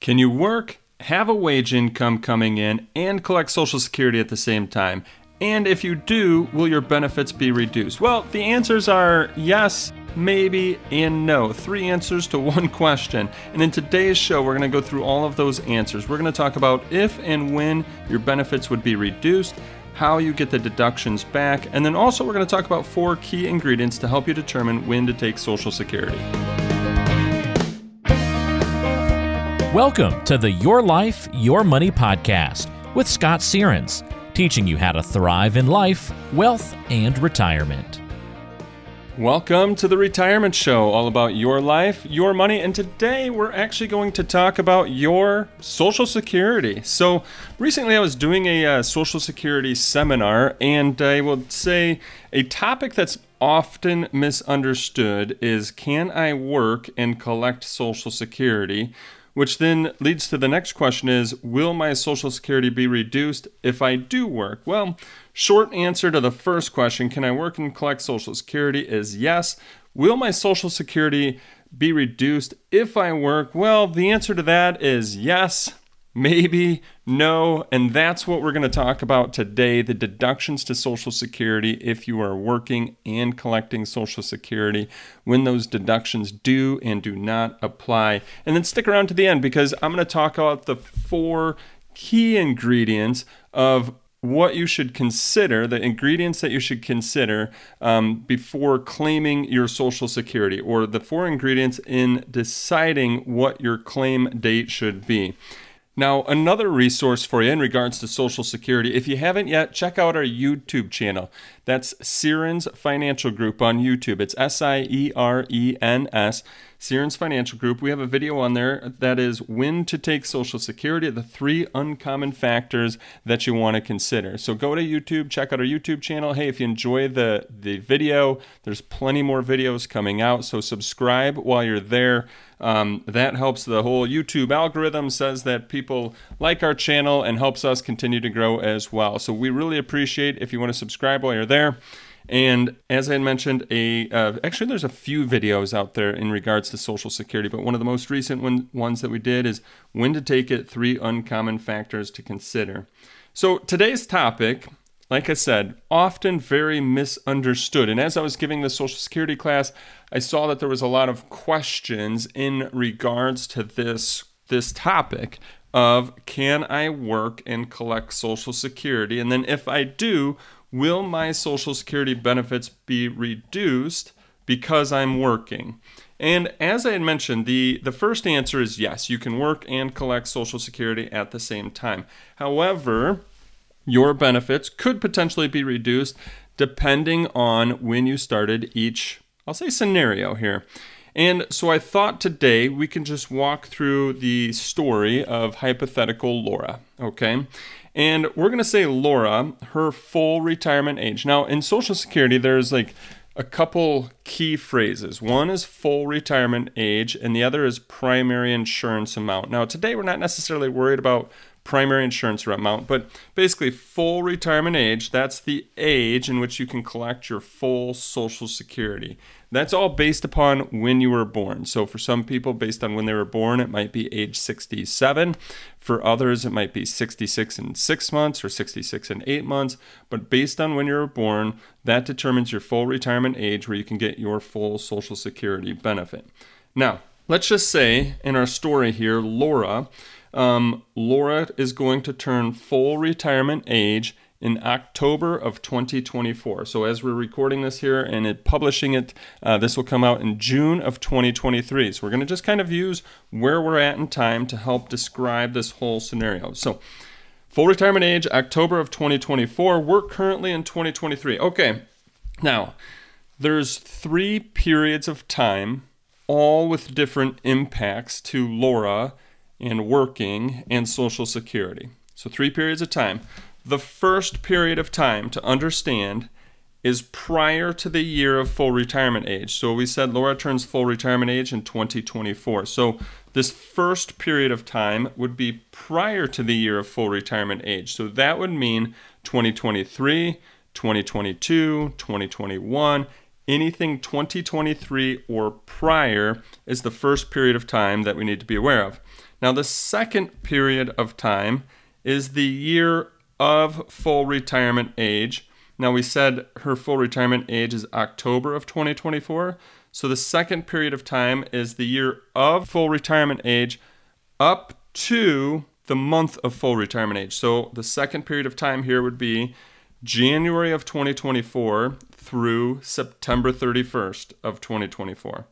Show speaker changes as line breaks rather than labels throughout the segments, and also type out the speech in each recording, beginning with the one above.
Can you work, have a wage income coming in, and collect Social Security at the same time? And if you do, will your benefits be reduced? Well, the answers are yes, maybe, and no. Three answers to one question. And in today's show, we're going to go through all of those answers. We're going to talk about if and when your benefits would be reduced, how you get the deductions back, and then also we're going to talk about four key ingredients to help you determine when to take Social Security.
Welcome to the Your Life, Your Money podcast with Scott Sierens, teaching you how to thrive in life, wealth, and retirement.
Welcome to the Retirement Show, all about your life, your money, and today we're actually going to talk about your Social Security. So, recently I was doing a uh, Social Security seminar, and I will say a topic that's often misunderstood is can I work and collect Social Security? Which then leads to the next question is will my social security be reduced if I do work? Well, short answer to the first question, can I work and collect social security is yes. Will my social security be reduced if I work? Well, the answer to that is yes maybe, no, and that's what we're going to talk about today the deductions to Social Security if you are working and collecting Social Security, when those deductions do and do not apply. And then stick around to the end because I'm going to talk about the four key ingredients of what you should consider, the ingredients that you should consider um, before claiming your Social Security, or the four ingredients in deciding what your claim date should be. Now, another resource for you in regards to Social Security, if you haven't yet, check out our YouTube channel. That's Sierens Financial Group on YouTube. It's S I E R E N S, Sierens Financial Group. We have a video on there that is when to take Social Security, the three uncommon factors that you want to consider. So go to YouTube, check out our YouTube channel. Hey, if you enjoy the, the video, there's plenty more videos coming out. So subscribe while you're there. Um, that helps the whole YouTube algorithm, says that people like our channel and helps us continue to grow as well. So we really appreciate if you want to subscribe while you're there. And as I had mentioned, a uh, actually there's a few videos out there in regards to Social Security, but one of the most recent one, ones that we did is when to take it: three uncommon factors to consider. So today's topic like I said, often very misunderstood. And as I was giving the Social Security class, I saw that there was a lot of questions in regards to this this topic of can I work and collect Social Security? And then if I do, will my Social Security benefits be reduced because I'm working? And as I had mentioned, the, the first answer is yes, you can work and collect Social Security at the same time. However, your benefits could potentially be reduced depending on when you started each, I'll say, scenario here. And so I thought today we can just walk through the story of hypothetical Laura, okay? And we're going to say Laura, her full retirement age. Now, in Social Security, there's like a couple key phrases. One is full retirement age, and the other is primary insurance amount. Now, today we're not necessarily worried about primary insurance amount, but basically full retirement age, that's the age in which you can collect your full Social Security. That's all based upon when you were born. So for some people, based on when they were born, it might be age 67. For others, it might be 66 and six months or 66 and eight months. But based on when you were born, that determines your full retirement age where you can get your full Social Security benefit. Now, let's just say in our story here, Laura um, Laura is going to turn full retirement age in October of 2024. So as we're recording this here and it, publishing it, uh, this will come out in June of 2023. So we're going to just kind of use where we're at in time to help describe this whole scenario. So full retirement age, October of 2024. We're currently in 2023. Okay, now there's three periods of time, all with different impacts to Laura and working and Social Security. So, three periods of time. The first period of time to understand is prior to the year of full retirement age. So, we said Laura turns full retirement age in 2024. So, this first period of time would be prior to the year of full retirement age. So, that would mean 2023, 2022, 2021. Anything 2023 or prior is the first period of time that we need to be aware of. Now, the second period of time is the year of full retirement age. Now, we said her full retirement age is October of 2024. So, the second period of time is the year of full retirement age up to the month of full retirement age. So, the second period of time here would be January of 2024 through September 31st of 2024.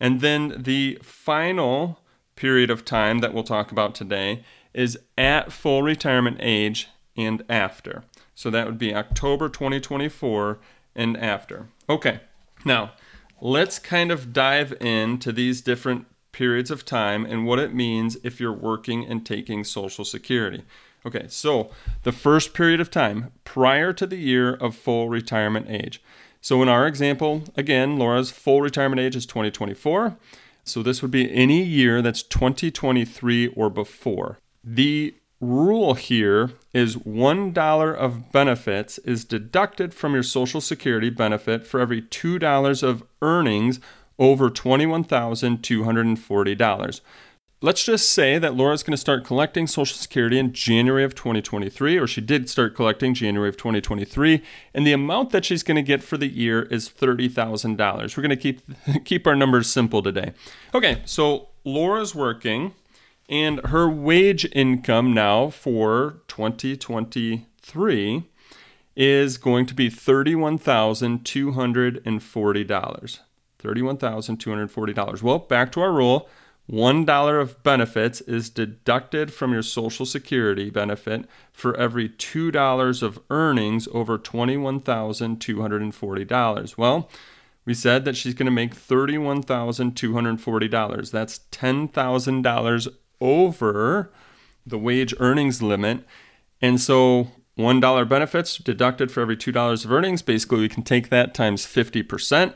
And then the final period of time that we'll talk about today is at full retirement age and after. So that would be October 2024 and after. Okay, now let's kind of dive into these different periods of time and what it means if you're working and taking Social Security. Okay, so the first period of time prior to the year of full retirement age. So in our example, again, Laura's full retirement age is 2024. So this would be any year that's 2023 or before. The rule here is $1 of benefits is deducted from your Social Security benefit for every $2 of earnings over $21,240 let's just say that Laura's going to start collecting Social Security in January of 2023, or she did start collecting January of 2023, and the amount that she's going to get for the year is $30,000. We're going to keep keep our numbers simple today. Okay, so Laura's working, and her wage income now for 2023 is going to be $31,240. $31,240. Well, back to our rule. $1 of benefits is deducted from your Social Security benefit for every $2 of earnings over $21,240. Well, we said that she's going to make $31,240. That's $10,000 over the wage earnings limit. And so $1 benefits deducted for every $2 of earnings. Basically, we can take that times 50%.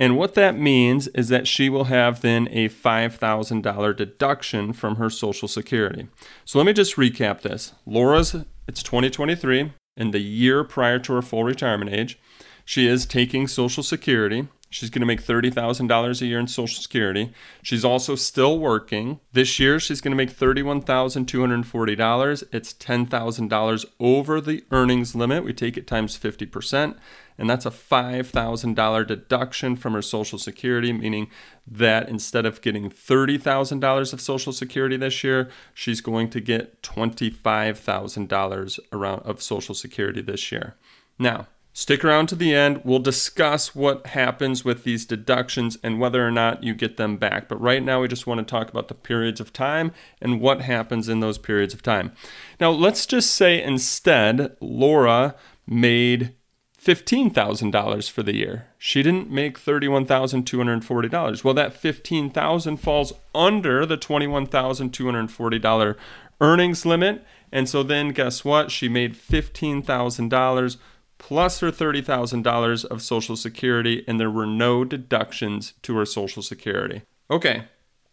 And what that means is that she will have then a $5,000 deduction from her Social Security. So let me just recap this. Laura's, it's 2023, and the year prior to her full retirement age. She is taking Social Security. She's going to make $30,000 a year in Social Security. She's also still working. This year, she's going to make $31,240. It's $10,000 over the earnings limit. We take it times 50%, and that's a $5,000 deduction from her Social Security, meaning that instead of getting $30,000 of Social Security this year, she's going to get $25,000 around of Social Security this year. Now, Stick around to the end. We'll discuss what happens with these deductions and whether or not you get them back. But right now, we just want to talk about the periods of time and what happens in those periods of time. Now, let's just say instead, Laura made $15,000 for the year. She didn't make $31,240. Well, that 15,000 falls under the $21,240 earnings limit. And so then guess what? She made $15,000 plus her $30,000 of Social Security, and there were no deductions to her Social Security. Okay,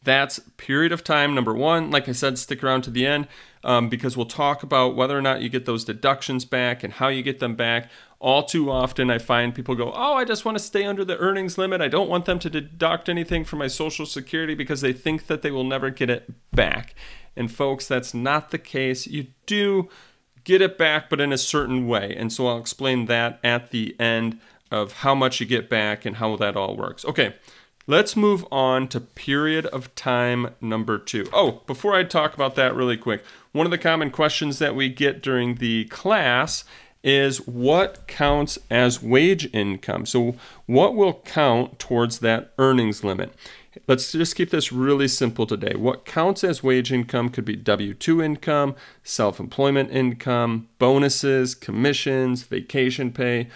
that's period of time number one. Like I said, stick around to the end um, because we'll talk about whether or not you get those deductions back and how you get them back. All too often, I find people go, Oh, I just want to stay under the earnings limit. I don't want them to deduct anything from my Social Security because they think that they will never get it back. And, folks, that's not the case. You do get it back, but in a certain way. And so I'll explain that at the end of how much you get back and how that all works. Okay, let's move on to period of time number two. Oh, before I talk about that really quick, one of the common questions that we get during the class is what counts as wage income? So, what will count towards that earnings limit? Let's just keep this really simple today. What counts as wage income could be W 2 income, self employment income, bonuses, commissions, vacation pay.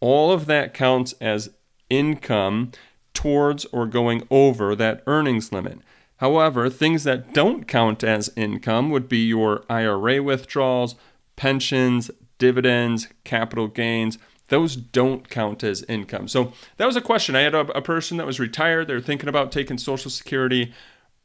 All of that counts as income towards or going over that earnings limit. However, things that don't count as income would be your IRA withdrawals, pensions, dividends, capital gains those don't count as income. So that was a question. I had a, a person that was retired. They were thinking about taking Social Security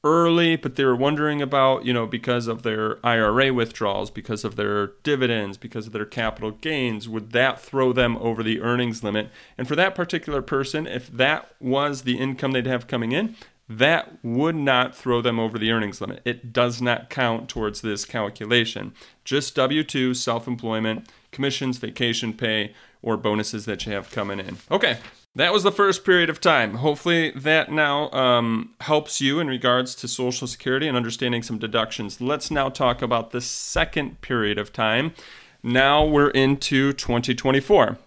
early, but they were wondering about, you know, because of their IRA withdrawals, because of their dividends, because of their capital gains, would that throw them over the earnings limit? And for that particular person, if that was the income they'd have coming in, that would not throw them over the earnings limit. It does not count towards this calculation. Just W 2, self employment, commissions, vacation pay, or bonuses that you have coming in. Okay, that was the first period of time. Hopefully, that now um, helps you in regards to Social Security and understanding some deductions. Let's now talk about the second period of time. Now we're into 2024.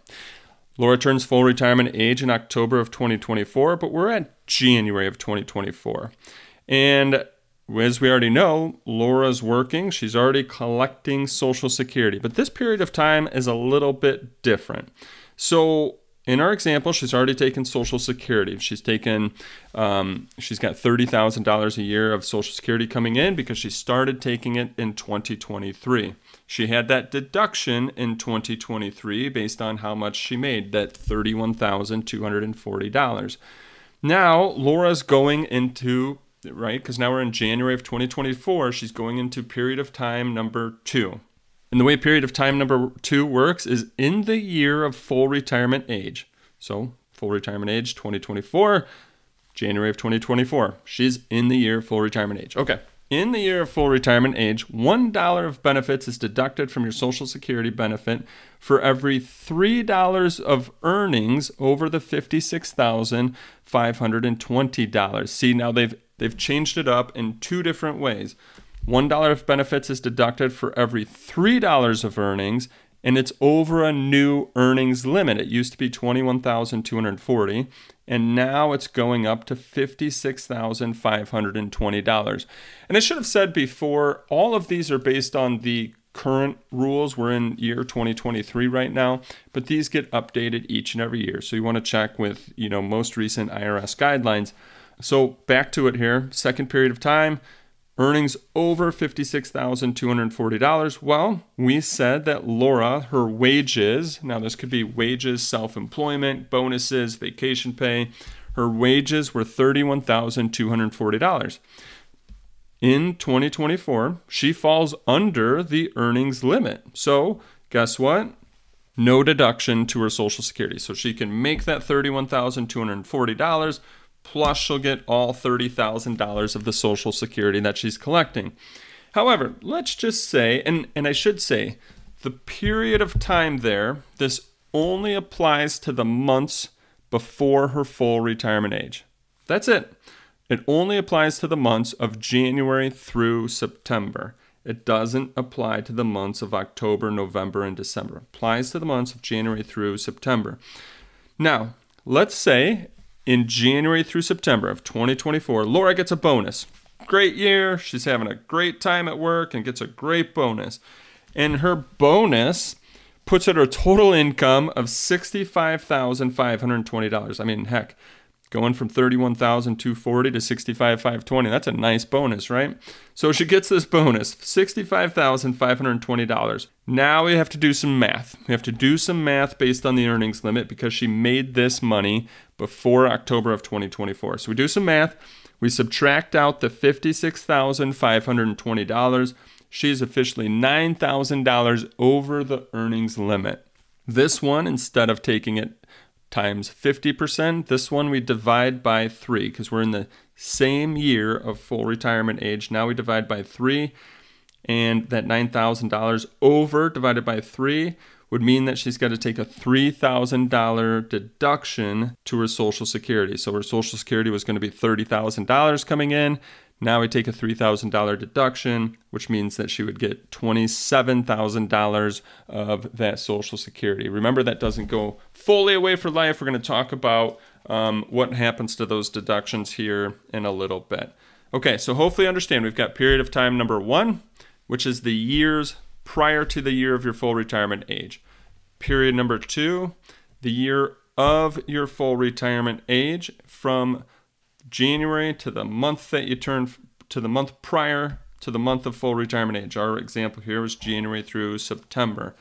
Laura turns full retirement age in October of 2024, but we're at January of 2024. And as we already know, Laura's working. She's already collecting Social Security. But this period of time is a little bit different. So, in our example, she's already taken Social Security. She's taken, um, she's got $30,000 a year of Social Security coming in because she started taking it in 2023. She had that deduction in 2023 based on how much she made, that $31,240. Now, Laura's going into, right, because now we're in January of 2024, she's going into period of time number two. And the way period of time number two works is in the year of full retirement age. So, full retirement age 2024, January of 2024. She's in the year of full retirement age. Okay. In the year of full retirement age, $1 of benefits is deducted from your Social Security benefit for every $3 of earnings over the $56,520. See, now they've they've changed it up in two different ways. $1 of benefits is deducted for every $3 of earnings and it's over a new earnings limit. It used to be 21,240 and now it's going up to $56,520. And I should have said before, all of these are based on the current rules. We're in year 2023 right now, but these get updated each and every year. So you want to check with, you know, most recent IRS guidelines. So back to it here, second period of time, earnings over $56,240. Well, we said that Laura, her wages, now this could be wages, self employment, bonuses, vacation pay, her wages were $31,240. In 2024, she falls under the earnings limit. So, guess what? No deduction to her Social Security. So she can make that $31,240 plus she'll get all $30,000 of the Social Security that she's collecting. However, let's just say, and, and I should say, the period of time there, this only applies to the months before her full retirement age. That's it. It only applies to the months of January through September. It doesn't apply to the months of October, November, and December. It applies to the months of January through September. Now, let's say in January through September of 2024, Laura gets a bonus. Great year. She's having a great time at work and gets a great bonus. And her bonus puts her total income of $65,520. I mean, heck, going from 31,240 to 65,520. That's a nice bonus, right? So she gets this bonus, $65,520. Now we have to do some math. We have to do some math based on the earnings limit because she made this money before October of 2024. So we do some math. We subtract out the $56,520. She's officially $9,000 over the earnings limit. This one, instead of taking it times 50%. This one we divide by 3 because we're in the same year of full retirement age. Now we divide by 3 and that $9,000 over divided by 3 would mean that she's got to take a $3,000 deduction to her Social Security. So her Social Security was going to be $30,000 coming in. Now we take a $3,000 deduction, which means that she would get $27,000 of that Social Security. Remember, that doesn't go fully away for life. We're going to talk about um, what happens to those deductions here in a little bit. Okay, so hopefully understand we've got period of time number one, which is the years prior to the year of your full retirement age. Period number two, the year of your full retirement age from January to the month that you turn to the month prior to the month of full retirement age. Our example here was January through September.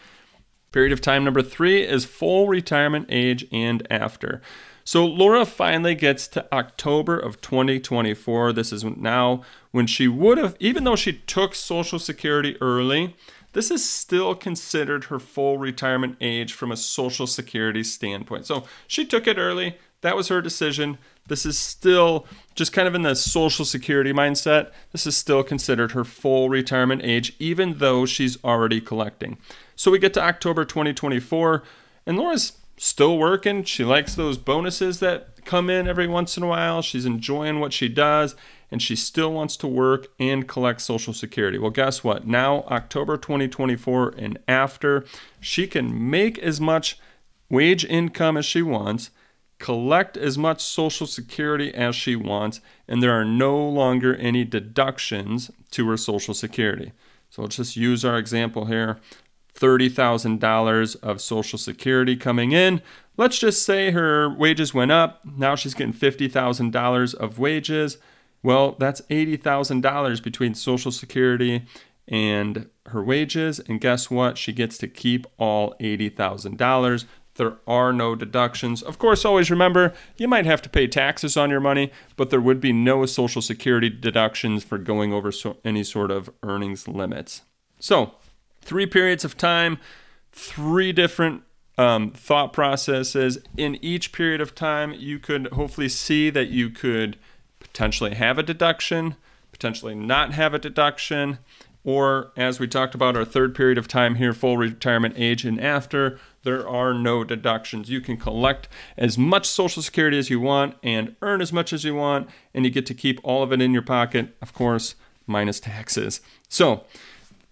Period of time number three is full retirement age and after. So Laura finally gets to October of 2024. This is now when she would have, even though she took Social Security early, this is still considered her full retirement age from a Social Security standpoint. So she took it early. That was her decision. This is still just kind of in the social security mindset. This is still considered her full retirement age, even though she's already collecting. So we get to October 2024, and Laura's still working. She likes those bonuses that come in every once in a while. She's enjoying what she does, and she still wants to work and collect Social Security. Well, guess what? Now, October 2024 and after, she can make as much wage income as she wants collect as much Social Security as she wants, and there are no longer any deductions to her Social Security. So let's just use our example here $30,000 of Social Security coming in. Let's just say her wages went up. Now she's getting $50,000 of wages. Well, that's $80,000 between Social Security and her wages. And guess what? She gets to keep all $80,000. There are no deductions. Of course, always remember you might have to pay taxes on your money, but there would be no Social Security deductions for going over so any sort of earnings limits. So, three periods of time, three different um, thought processes. In each period of time, you could hopefully see that you could potentially have a deduction, potentially not have a deduction, or as we talked about our third period of time here, full retirement age and after, there are no deductions. You can collect as much Social Security as you want and earn as much as you want, and you get to keep all of it in your pocket, of course, minus taxes. So,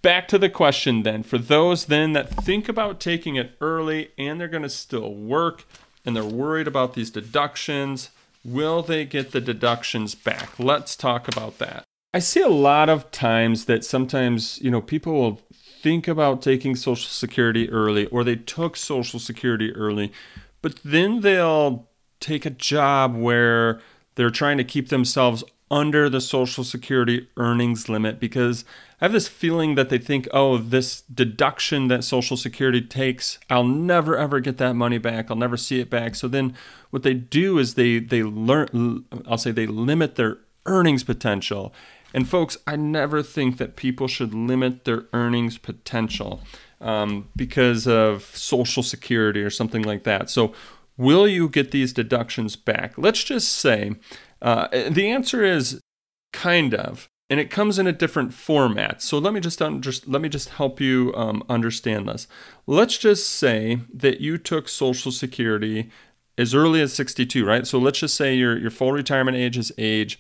back to the question then for those then that think about taking it early and they're going to still work and they're worried about these deductions, will they get the deductions back? Let's talk about that. I see a lot of times that sometimes, you know, people will think about taking Social Security early or they took Social Security early, but then they'll take a job where they're trying to keep themselves under the Social Security earnings limit because I have this feeling that they think, oh, this deduction that Social Security takes, I'll never ever get that money back. I'll never see it back. So then what they do is they they learn I'll say they limit their earnings potential and folks, I never think that people should limit their earnings potential um, because of Social Security or something like that. So, will you get these deductions back? Let's just say uh, the answer is kind of, and it comes in a different format. So let me just just let me just help you um, understand this. Let's just say that you took Social Security as early as 62, right? So let's just say your your full retirement age is age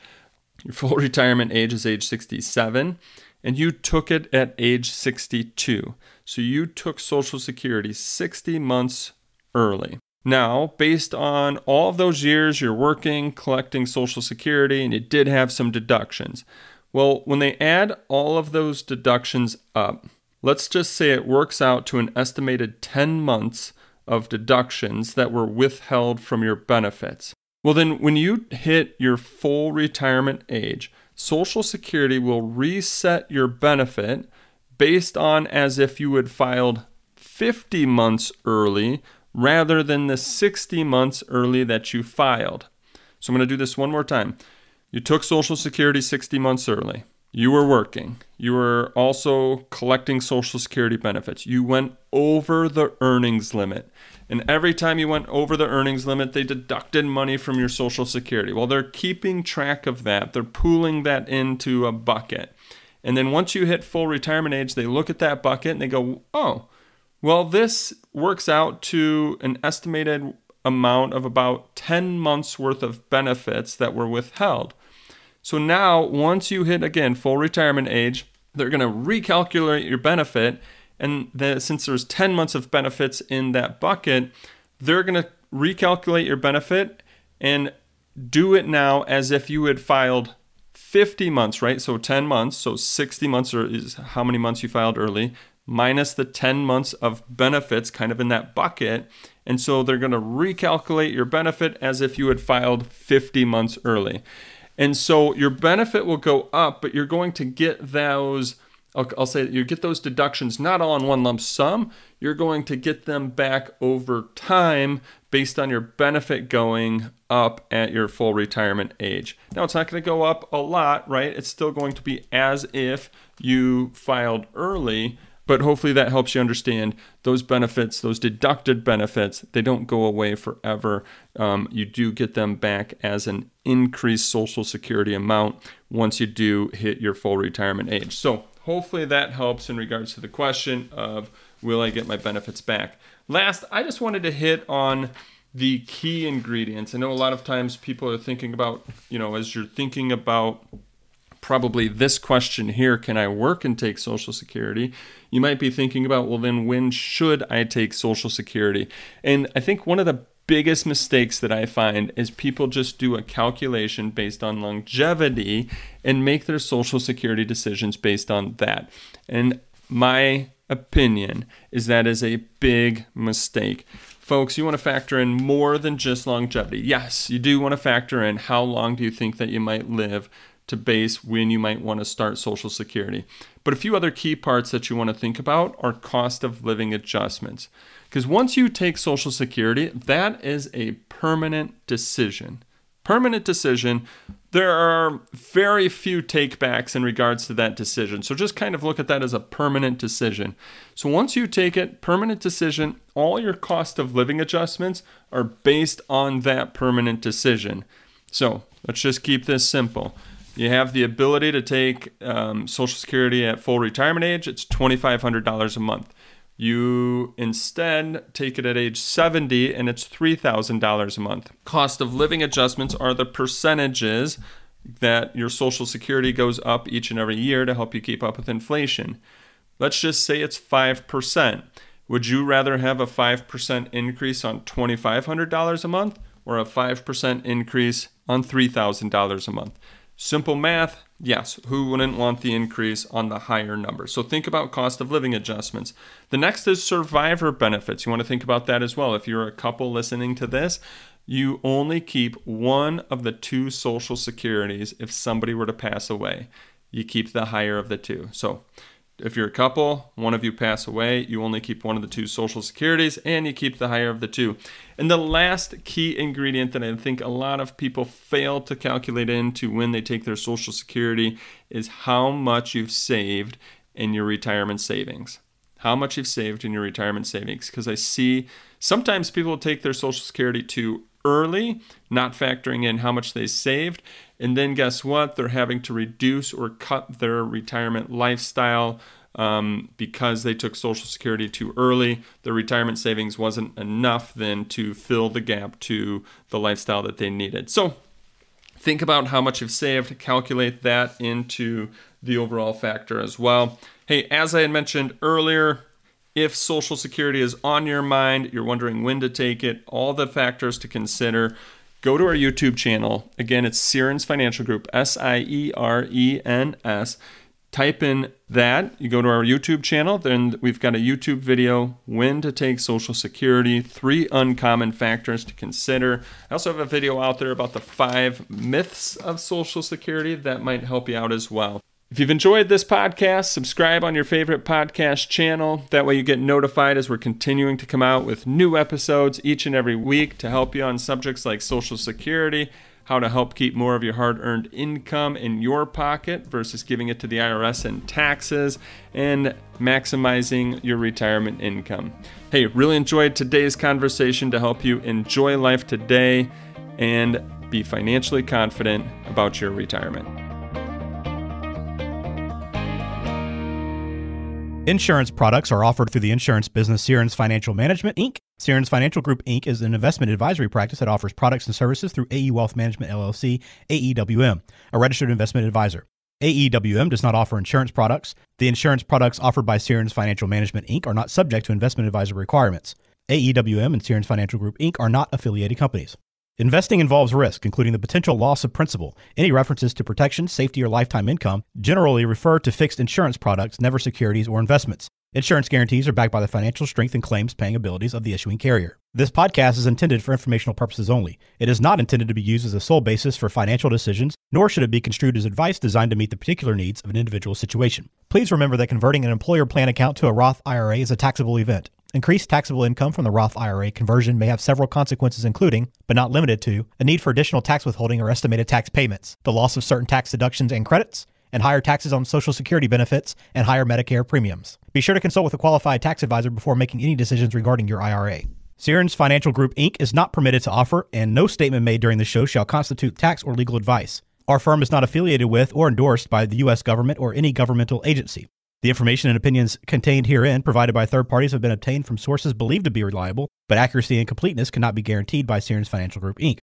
your full retirement age is age 67, and you took it at age 62. So you took Social Security 60 months early. Now, based on all of those years you're working, collecting Social Security, and you did have some deductions. Well, when they add all of those deductions up, let's just say it works out to an estimated 10 months of deductions that were withheld from your benefits. Well, then, when you hit your full retirement age, Social Security will reset your benefit based on as if you had filed 50 months early rather than the 60 months early that you filed. So I'm going to do this one more time. You took Social Security 60 months early. You were working. You were also collecting Social Security benefits. You went over the earnings limit. And every time you went over the earnings limit, they deducted money from your Social Security. Well, they're keeping track of that, they're pooling that into a bucket. And then once you hit full retirement age, they look at that bucket and they go, oh, well, this works out to an estimated amount of about 10 months worth of benefits that were withheld. So now, once you hit again full retirement age, they're going to recalculate your benefit and the, since there's 10 months of benefits in that bucket, they're going to recalculate your benefit and do it now as if you had filed 50 months, right? So 10 months, so 60 months is how many months you filed early, minus the 10 months of benefits kind of in that bucket. And so they're going to recalculate your benefit as if you had filed 50 months early. And so your benefit will go up, but you're going to get those I'll, I'll say you get those deductions not all in one lump sum. You're going to get them back over time based on your benefit going up at your full retirement age. Now, it's not going to go up a lot, right? It's still going to be as if you filed early. But hopefully that helps you understand those benefits, those deducted benefits, they don't go away forever. Um, you do get them back as an increased Social Security amount once you do hit your full retirement age. So hopefully that helps in regards to the question of will I get my benefits back? Last, I just wanted to hit on the key ingredients. I know a lot of times people are thinking about, you know, as you're thinking about probably this question here can I work and take Social Security? You might be thinking about, well, then when should I take Social Security? And I think one of the biggest mistakes that I find is people just do a calculation based on longevity and make their Social Security decisions based on that. And my opinion is that is a big mistake. Folks, you want to factor in more than just longevity. Yes, you do want to factor in how long do you think that you might live to base when you might want to start Social Security. But a few other key parts that you want to think about are cost of living adjustments. Because once you take Social Security, that is a permanent decision. Permanent decision. There are very few takebacks in regards to that decision. So just kind of look at that as a permanent decision. So once you take it, permanent decision, all your cost of living adjustments are based on that permanent decision. So let's just keep this simple. You have the ability to take um, Social Security at full retirement age. It's $2,500 a month. You instead take it at age 70 and it's $3,000 a month. Cost of living adjustments are the percentages that your Social Security goes up each and every year to help you keep up with inflation. Let's just say it's 5%. Would you rather have a 5% increase on $2,500 a month or a 5% increase on $3,000 a month? Simple math, yes, who wouldn't want the increase on the higher number? So think about cost of living adjustments. The next is survivor benefits. You want to think about that as well. If you're a couple listening to this, you only keep one of the two social securities if somebody were to pass away. You keep the higher of the two. So if you're a couple, one of you pass away, you only keep one of the two social securities and you keep the higher of the two. And the last key ingredient that I think a lot of people fail to calculate into when they take their social security is how much you've saved in your retirement savings. How much you've saved in your retirement savings. Because I see sometimes people take their social security too early, not factoring in how much they saved. And then guess what? They're having to reduce or cut their retirement lifestyle um, because they took Social Security too early. Their retirement savings wasn't enough then to fill the gap to the lifestyle that they needed. So think about how much you've saved, calculate that into the overall factor as well. Hey, as I had mentioned earlier, if Social Security is on your mind, you're wondering when to take it, all the factors to consider, go to our YouTube channel. Again, it's Sierens Financial Group, S I E R E N S. Type in that, you go to our YouTube channel, then we've got a YouTube video, when to take Social Security, three uncommon factors to consider. I also have a video out there about the five myths of Social Security that might help you out as well. If you've enjoyed this podcast, subscribe on your favorite podcast channel. That way, you get notified as we're continuing to come out with new episodes each and every week to help you on subjects like Social Security, how to help keep more of your hard earned income in your pocket versus giving it to the IRS and taxes, and maximizing your retirement income. Hey, really enjoyed today's conversation to help you enjoy life today and be financially confident about your retirement.
Insurance products are offered through the insurance business Sierens Financial Management, Inc. Sierens Financial Group, Inc. is an investment advisory practice that offers products and services through AE Wealth Management, LLC, AEWM, a registered investment advisor. AEWM does not offer insurance products. The insurance products offered by Sierens Financial Management, Inc. are not subject to investment advisor requirements. AEWM and Sierens Financial Group, Inc. are not affiliated companies. Investing involves risk, including the potential loss of principal. Any references to protection, safety, or lifetime income generally refer to fixed insurance products, never securities or investments. Insurance guarantees are backed by the financial strength and claims paying abilities of the issuing carrier. This podcast is intended for informational purposes only. It is not intended to be used as a sole basis for financial decisions, nor should it be construed as advice designed to meet the particular needs of an individual situation. Please remember that converting an employer plan account to a Roth IRA is a taxable event. Increased taxable income from the Roth IRA conversion may have several consequences, including, but not limited to, a need for additional tax withholding or estimated tax payments, the loss of certain tax deductions and credits, and higher taxes on Social Security benefits and higher Medicare premiums. Be sure to consult with a qualified tax advisor before making any decisions regarding your IRA. Sierens Financial Group Inc. is not permitted to offer, and no statement made during the show shall constitute tax or legal advice. Our firm is not affiliated with or endorsed by the U.S. government or any governmental agency. The information and opinions contained herein provided by third parties have been obtained from sources believed to be reliable, but accuracy and completeness cannot be guaranteed by Sierens Financial Group Inc.